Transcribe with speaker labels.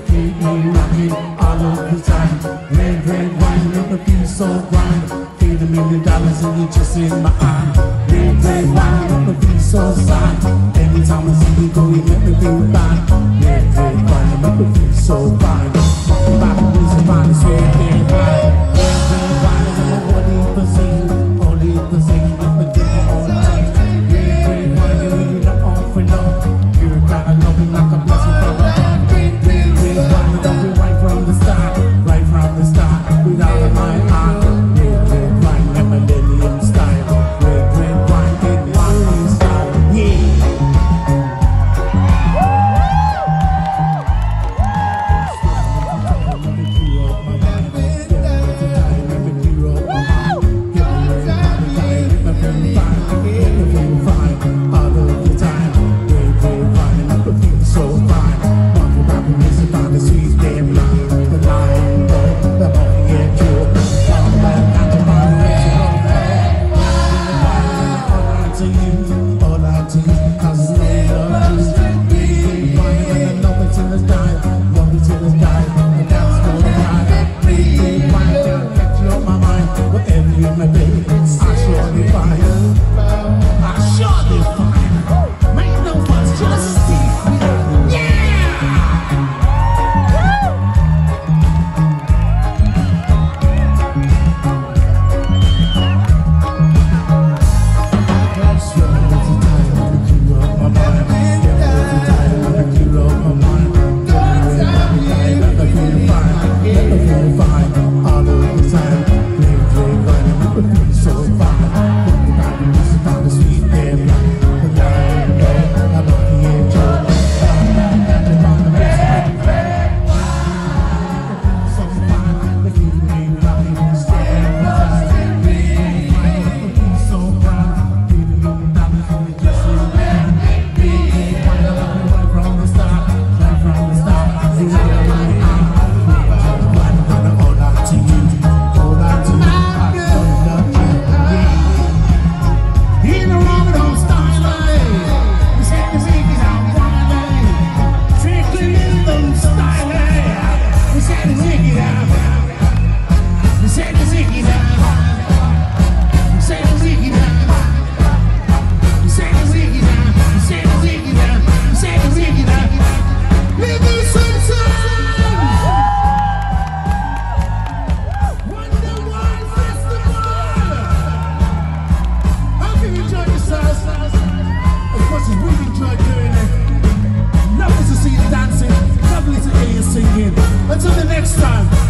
Speaker 1: fine. You keep me all of the time. Red, red wine, me feel so grind. Feel a million dollars and you just in my eye. Red, red wine, me feel so sad. Anytime I see you go, you make me feel bad. Red, red wine, me feel so Until the next time.